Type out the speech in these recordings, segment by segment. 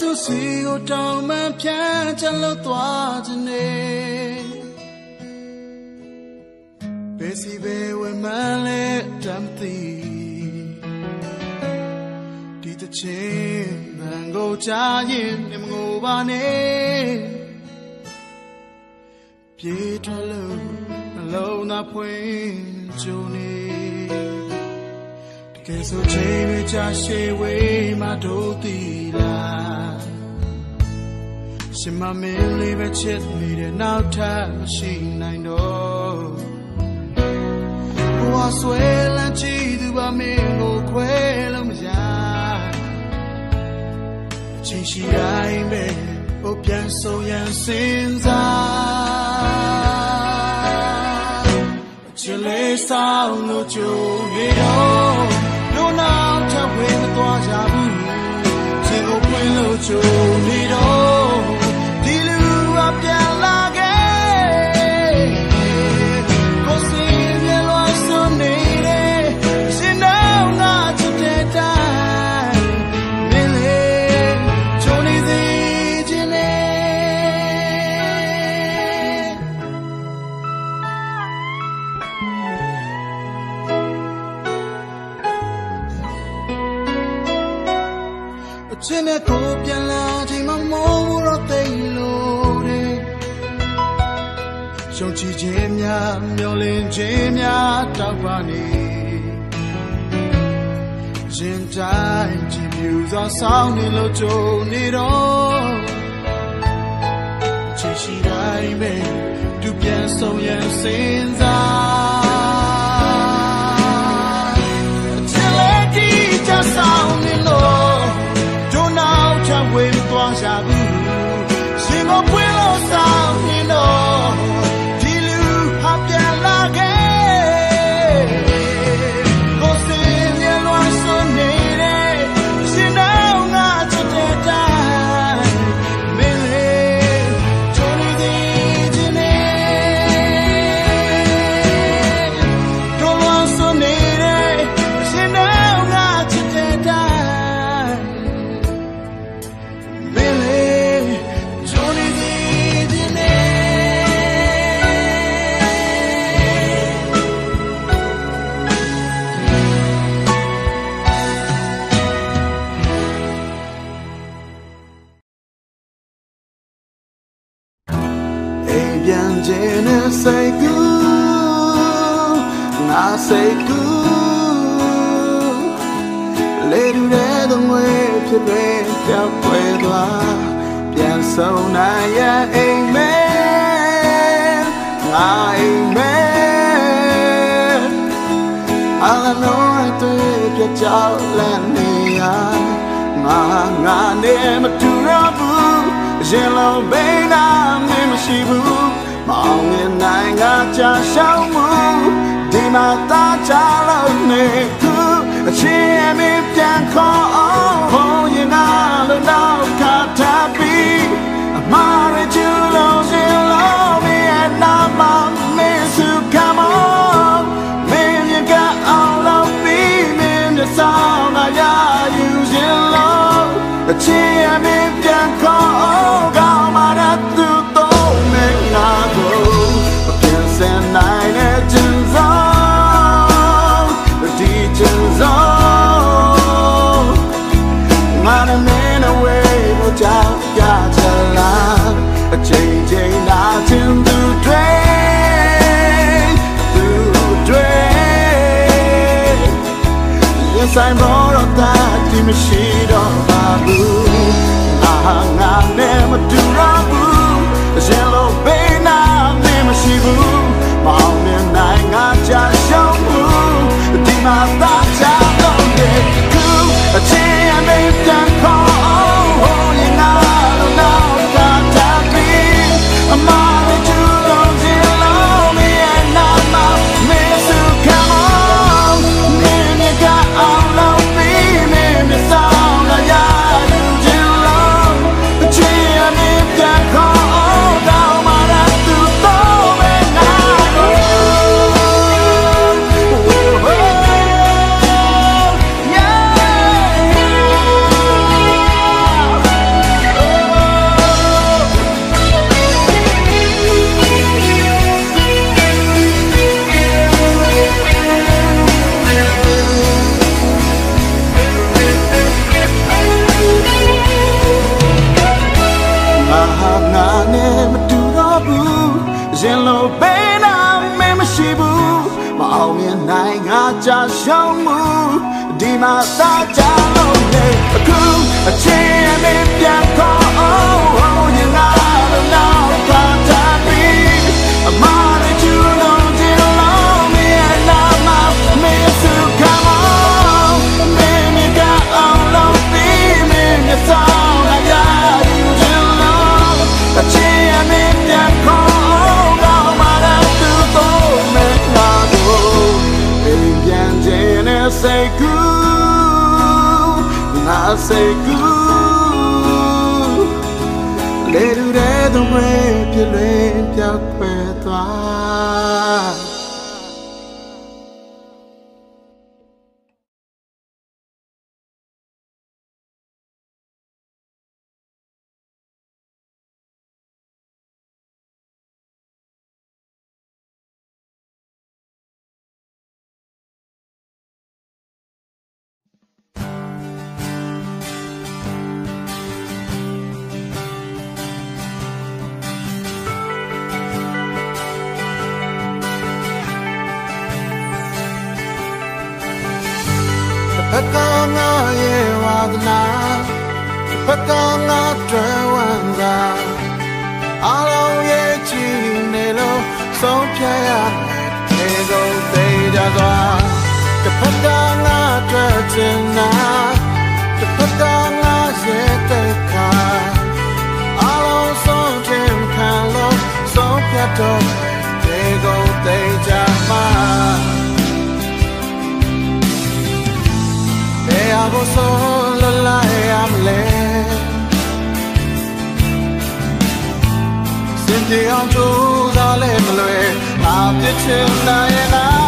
သူစီကိုတောင်းမှဖြန်းချလို့သွားခြင်းနေဘယ်စီပဲဝမလဲတမ်းသီဒီတချင်းမန်ကိုချရင်မငိုပါနဲ့ပြေးထွက်လို့နှလုံးသားဖွင့်ကြုံနေတ ကယ်ဆိုချိန်တွေကြာရှည်ဝေးမှတို့တည်လားရှင်မမင်းလေးပဲချစ်နေတဲ့နောက်ထပ်မရှိနိုင်တော့ဘဝဆွဲလန်းကြည့်သူပါမင်းကိုခွဲလို့မရအချိန်ရှိတိုင်းပဲဟိုပြန်ဆုံးရန်စဉ်းစားချစ်လေးဆောင်လို့ကြုံနေတော့လို့ နောက်ထပ်ဝေးမသွားကြဘူးရှင်ကိုဖွင့်လို့ကြုံနေတော့ များမျောလင်းခြင်းများတောက်ပါနေရင်တိုင်းကြည်ပြူစွာဆောင်းနေလို့ကြုံနေတော့ချစ်ရှိတိုင်းပဲသူပြန်ဆုံးရန်စဉ်းစား Till I teach us all in love that the machine of babu Ah nga never do rabu Yellow ကောင်းငါရဲ့ဝါဒနာဖကောင်းငါတွယ်ဝမ်းသာအလုံးရဲ့ချီနေလို့ဆုံးဖြတ်ရမယ်ခေကုန်သေးကြသွားတဖကောင်းငါတွယ်ခြင်းနာတဖကောင်းငါရဲ့တဲ့ခါအလုံးဆုံးခြင်းခံလို့ဆုံးဖြတ်တော့ခေကုန်သေးကြမှာ a vos solo la hablé Sentí a un tú dale me lo he I'll be tonight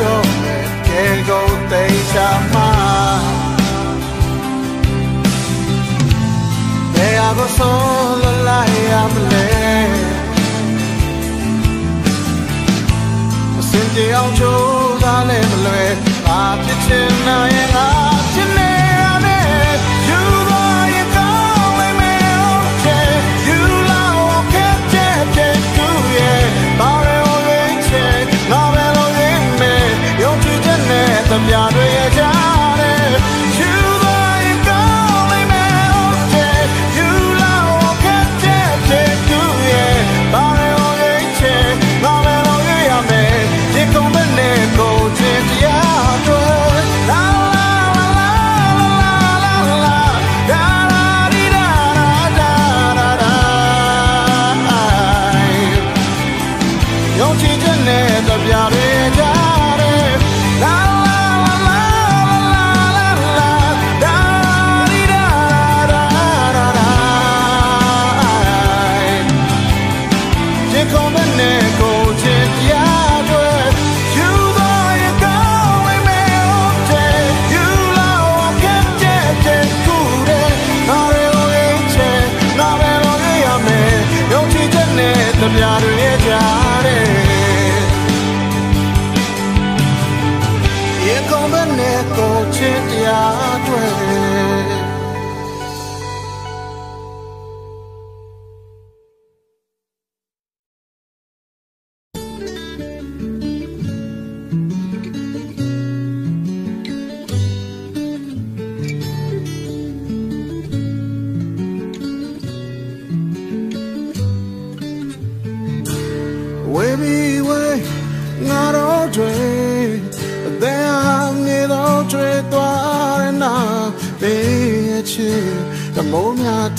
တော့ကဲကုန်သိချာမှာဘယ်အဘဆုံးလလိုက်ရမလဲအစင်ကြောင်ချိုးသားလည်းမလွယ်ဘာဖြစ်ချင်နိုင်ငါ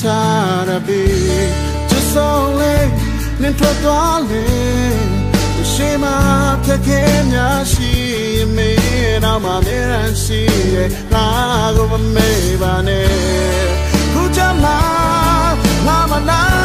ထားရပြီ Just only နင်ထွက်သွားလေရှေးမှာဖြတ်ခဲ့များရှိမေတော့မမြင်ရရှိရဲ့လာကိုမမေ့ပါနဲ့ခုချမ်းမှာလာမလား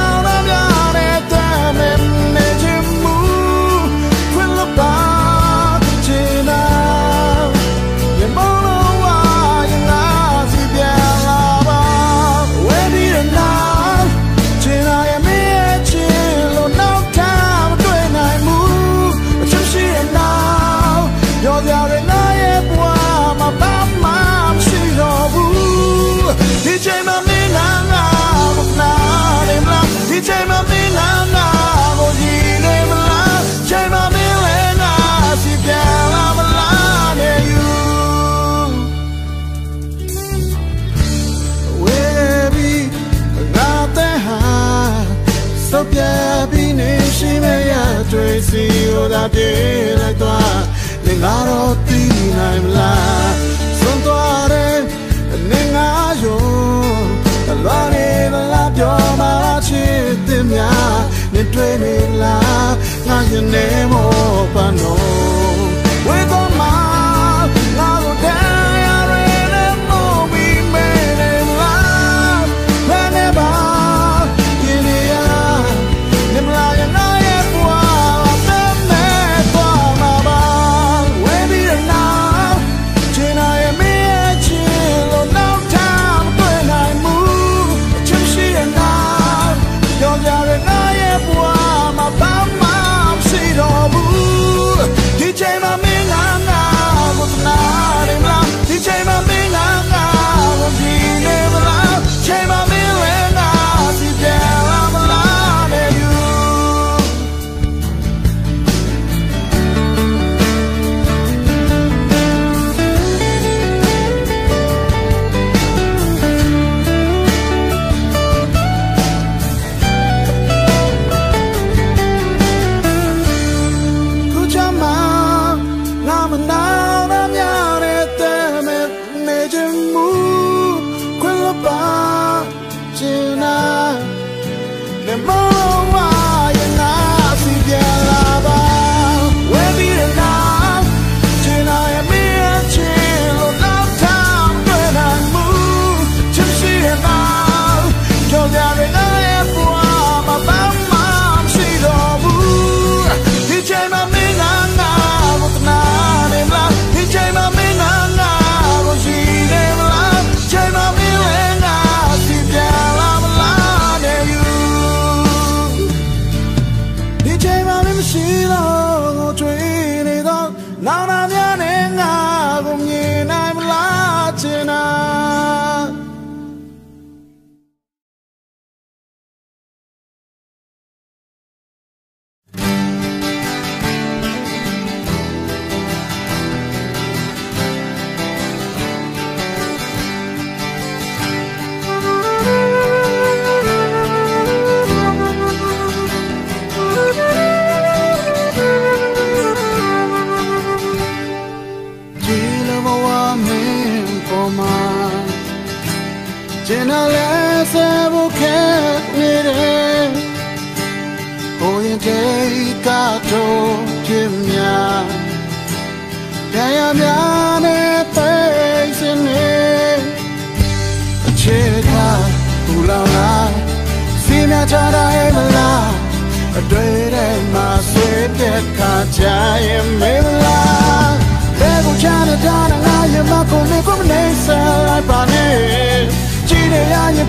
သာပြေးလိုက်သွားနင်ငါတော့သိနိုင်မလားစွန့်သွားတဲ့နင်ငါယုံတလွားနေမလားပြောမလားချစ်သင်များနင်တွေ့နေလားငါရင်ထဲမှာပါနော် Nemo.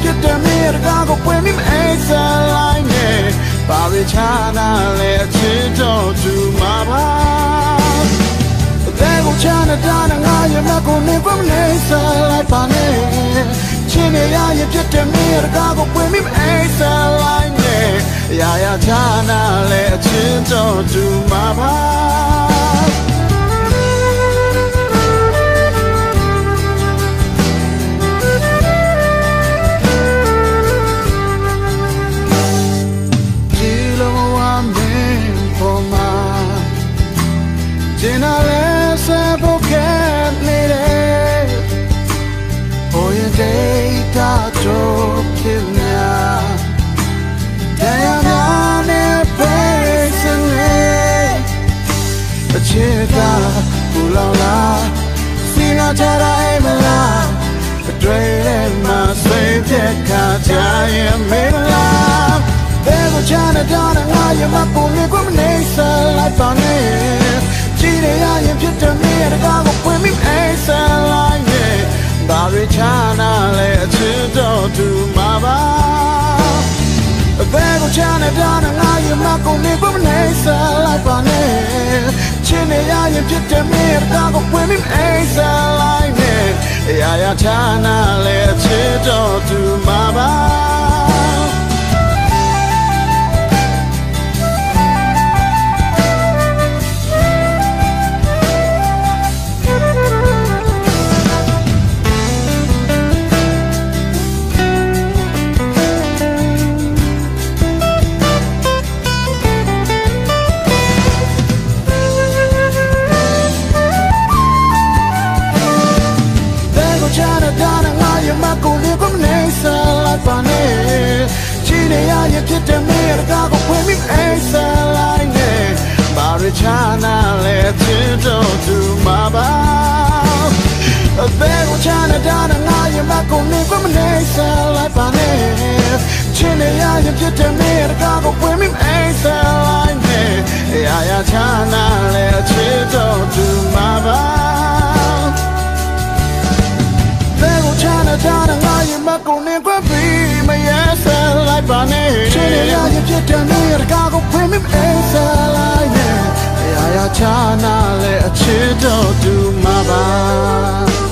ဖြစ်တယ်မြေတကားကိုပွင့်ပြီးမအိပ်စလိုက်နဲ့ပါရချာနာလေအချစ်တော်သူမှာပါတဲ့ကိုချာနာတာငါရဲ့မကိုနေပုံနေစလိုက်ပါနဲ့ချင်းနေရရဖြစ်တယ်မြေတကားကိုပွင့်ပြီးမအိပ်စလိုက်နဲ့ရာရာချာနာလေအချစ်တော်သူမှာပါ ကြတိုင်းမလားအတွေ့နဲ့မဆွေးပြက်ခါကြရင်မင်းလားဘယ်လိုချမ်းသာတဲ့ငါရမပုံမြင်ကိုမနေစလိုက်ပါနဲ့ကြည့်ရရင်ဖြစ်တဲ့မြေတကားကိုဖွင့်ပြီးအိမ်ဆန်လိုက်ရဲ့ဘာရချာနာလဲအချစ်တော်သူမှာပါအဘယ်ကိုချမ်းသာတဲ့ငါရမပုံမြင်ကိုမနေစလိုက်ပါနဲ့ ချင်နေရရင်ဖြစ်တဲ့မြေတကားကိုပွင့်ပြီးအိစားလိုက်နဲ့ရာရာချနာလဲအချစ်တော်သူမှာပါ ဖြစ်တဲ့မေရကားကိုဖွင့်ပြီးအိမ်ဆက်လိုက်နေဘာရချာနာလဲချစ်တော့သူမှာပါအသေးကိုချာနေတာငါရင်မကုန်နေကိုမနေဆက်လိုက်ပါနဲ့ချင်နေရရင်ဖြစ်တဲ့မေရကားကိုဖွင့်ပြီးအိမ်ဆက်လိုက်နေရာရာချာနာလဲချစ်တော့သူမှာပါသေးကိုချာနေတာငါရင်မကုန်နေကိုပြီးမရဆက်လိုက် ပါနဲ့ချင်နေရရင်ဖြစ်တဲ့နေရကားကိုဖွင့်မိအေးစားလိုက်နဲ့ရာရာချာနာလဲအချစ်တော်သူမှာပါ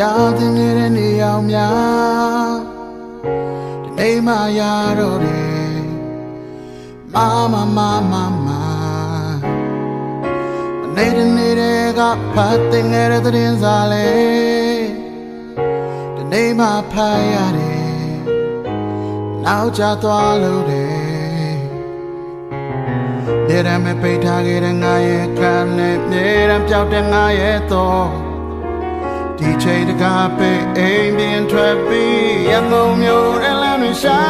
ရာသင်နေတဲ့နေအောင်များဒီနေ့မှရတော့တယ်မမမမမနေတဲ့နေတဲ့ကဖတ်တင်နေတဲ့သတင်းစာလေးဒီနေ့မှဖတ်ရတယ်နောက်ကျသွားလို့တယ်နေရမယ်ပိတ်ထားခဲ့တဲ့ငါရဲ့ကံနဲ့နေရပြောက်တဲ့ငါရဲ့တော့ ဒီချိန်တကားပဲအိမ်ပြင်ထွက်ပြီးရန်ကုန်မြို့ရဲ့လမ်းတွေရှော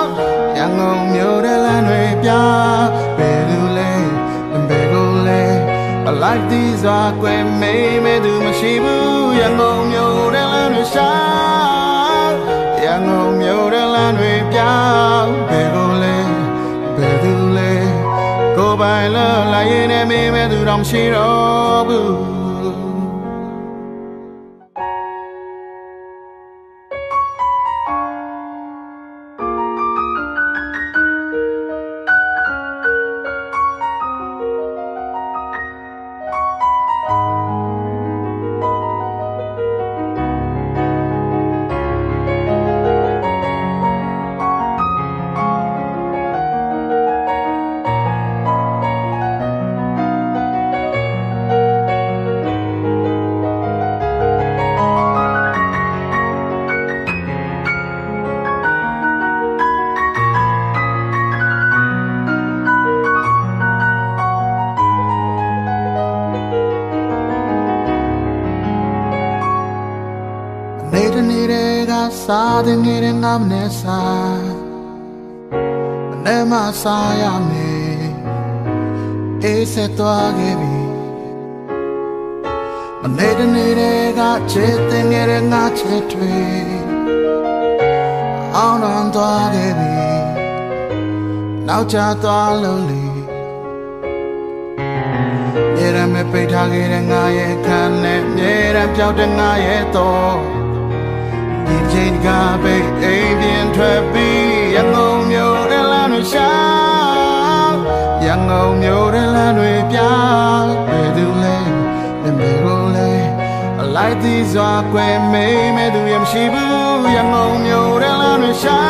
က်ရန်ကုန်မြို့ရဲ့လမ်းတွေပြဘယ်လိုလဲဘယ်လိုလဲ I like these are ကွယ်မေးမဲ့သူမရှိဘူးရန်ကုန်မြို့ရဲ့လမ်းတွေရှောက်ရန်ကုန်မြို့ရဲ့လမ်းတွေပြဘယ်လိုလဲဘယ်သူလဲကိုပိုင်လာလာရင်နဲ့မေးမဲ့သူတော့မရှိတော့ဘူး မနဲ့စားမနဲ့မစားရမယ်အေးဆက်သွားခဲ့ပြီမနဲ့တဲ့နေတဲ့ကချစ်တဲ့ငယ်တဲ့ငါချစ်တွေအောင်အောင်သွားခဲ့ပြီနောက်ချသွားလို့လေမြေရမဲ့ပိတ်ထားခဲ့တဲ့ငါရဲ့ခန်းနဲ့မြေရပြောက်တဲ့ငါရဲ့တော့ဒီ ချိန်ကပိတ်အိမ်ပြင်ထွက်ပြီးရငုံမျိုးတဲ့လမ်းတွေရှာရငုံမျိုးတဲ့လမ်းတွေပြဘယ်သူလဲဘယ်မေကိုလဲအလိုက်သီးစွာကွယ်မိမဲ့သူရမရှိဘူးရငုံမျိုးတဲ့လမ်းတွေရှာ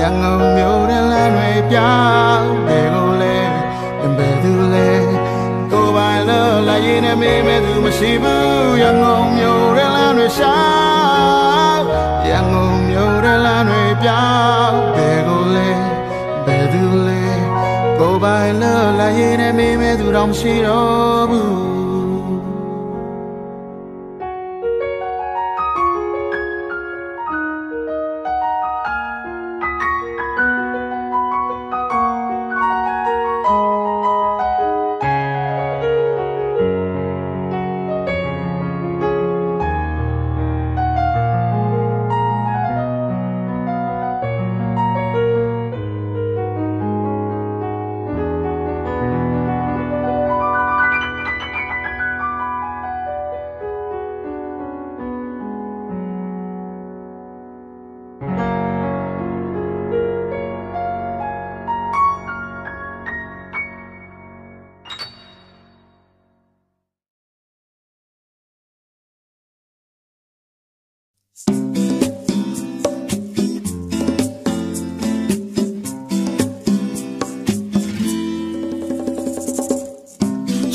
ရငုံမျိုးတဲ့လမ်းတွေပြဘယ်ကိုလဲဘယ်သူလဲကိုပိုင်လို့လာရင်နဲ့မေးမဲ့သူမရှိဘူးရငုံမျိုးတဲ့လမ်းတွေရှာရငုံမျိုး တဲ့လမ်းတွေပြဘယ်ကိုလဲဘယ်သူလဲကိုပိုင်လို့လာရင်နဲ့မေးမဲ့သူတော့မရှိတော့ဘူး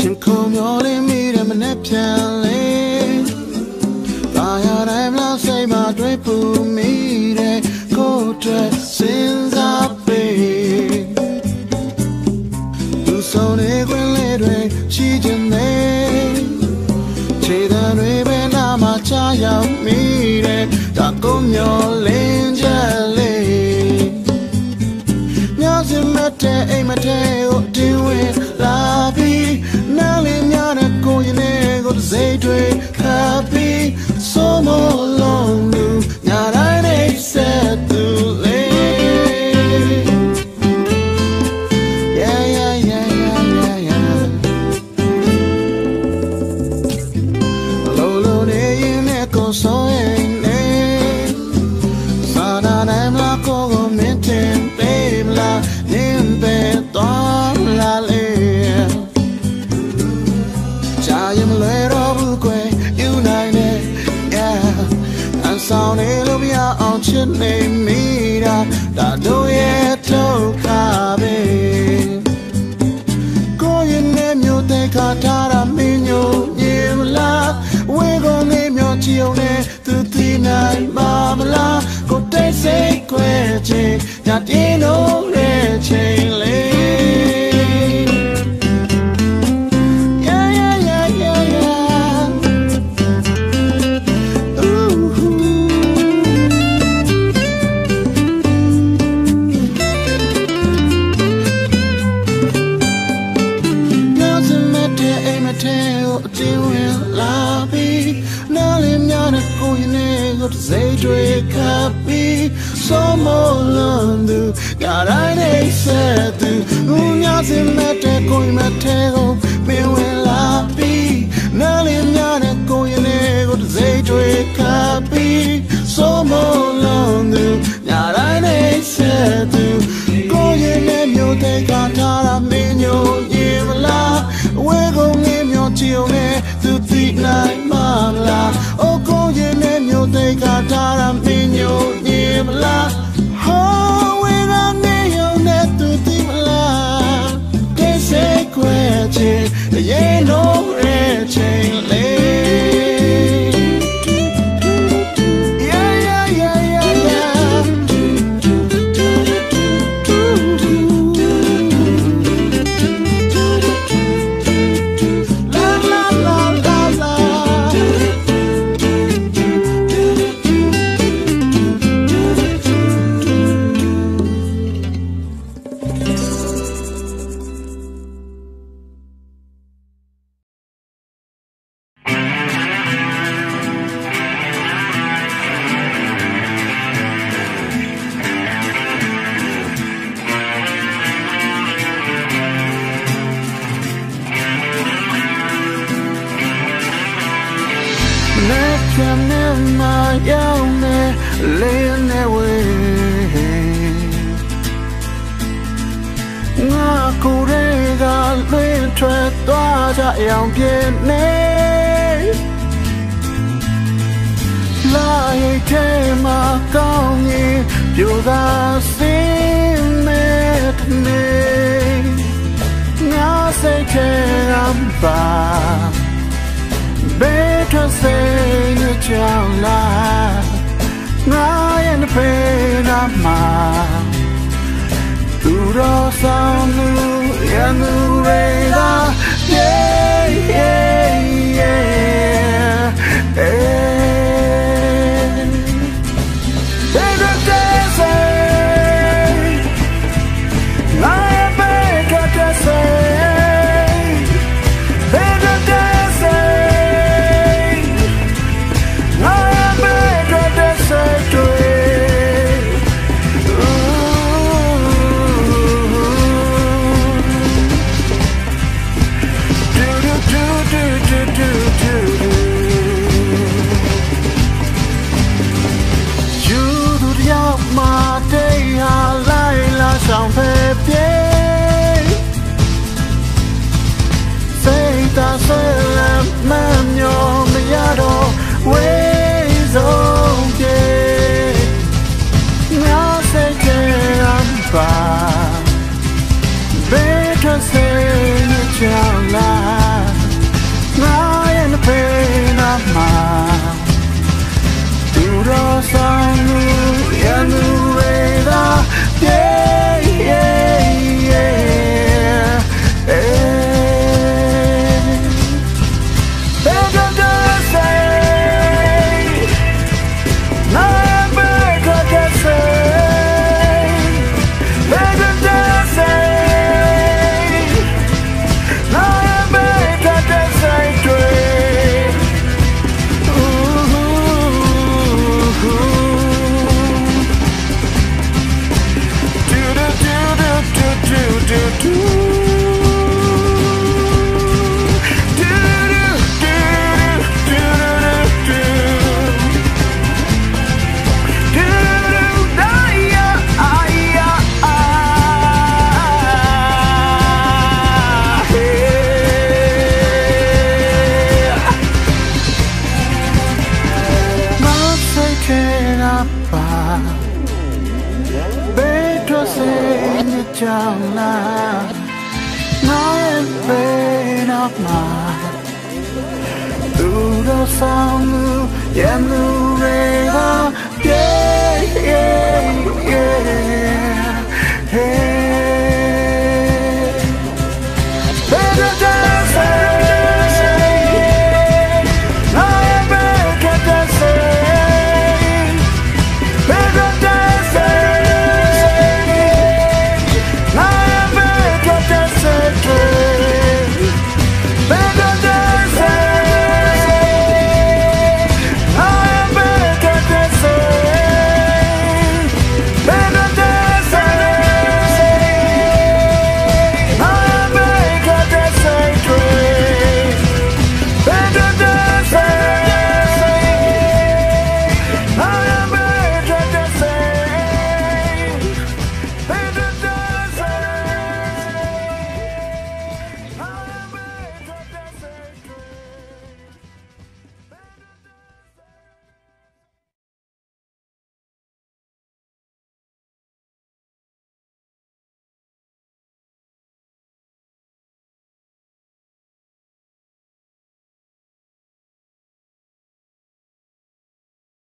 ချင်းခုံမျောလေးမိတယ်မနဲ့ပြန်လေဘာရတိုင်းမလားစိတ်မှာတွေ့ပူမိတယ်ကိုယ်အတွက်စဉ်းစားပေးသူဆုံးနေခွင့်လေးတွေချီးခြင်းနေခြေတံတွေပဲနာမှာချရောက်မိတယ်ဒါကိုမျောလင်းချက်လေးညစင်မတဲ့အိမ်မတဲ့ကိုတင်းဝင်လာပြီးနားလေးများတဲ့ကိုရင် နဲ့ကိုတစ်စိတ်တွေ ပြီးစိုးမလုံးသူငါတိုင်းနေဆက်သူဦးများစမတဲ့ကိုရင်မထဲကိုမင်းဝင်လာပြီးနားလေးများတဲ့ကိုရင်နဲ့ကိုတ စ်စိတ်တွေခပ်ပြီးစိုးမလုံးသူငါတိုင်းနေဆက်သူကိုရင်နဲ့မျိုးတဲ့ကထားတာမင်းညိုရင်မလားအဝဲကုန်ငယ်မျိုးချီုံနဲ့သူသိနိုင်မလားအိုးကိုရင်နဲ့မျိုးတဲ့ကထားတာမင်းညိုရင်မလားဟောဝဲကနေ 담아 울어서 누야 누래다 yeah.